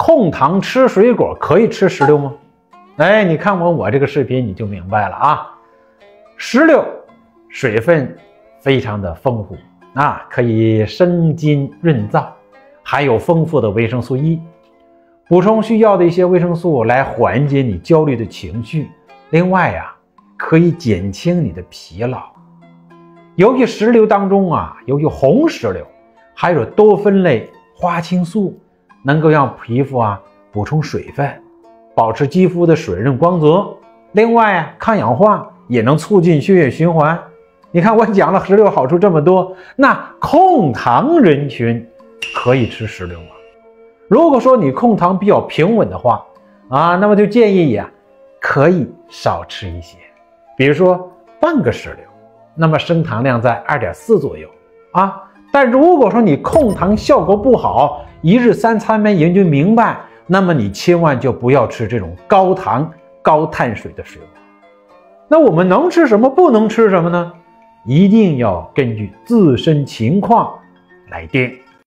控糖吃水果可以吃石榴吗？哎，你看完我这个视频你就明白了啊。石榴水分非常的丰富啊，可以生津润燥，含有丰富的维生素 E，补充需要的一些维生素来缓解你焦虑的情绪。另外呀，可以减轻你的疲劳。由于石榴当中啊，由于红石榴含有多酚类花青素。能够让皮肤啊补充水分，保持肌肤的水润光泽。另外啊，抗氧化也能促进血液循环。你看 我讲了石榴好处这么多，那控糖人群可以吃石榴吗？如果说你控糖比较平稳的话啊，那么就建议呀，可以少吃一些，比如说半个石榴，那么升糖量在二点四左右啊。但如果说你控糖效果不好，一日三餐没研究明白，那么你千万就不要吃这种高糖高碳水的食物。那我们能吃什么，不能吃什么呢？一定要根据自身情况来定。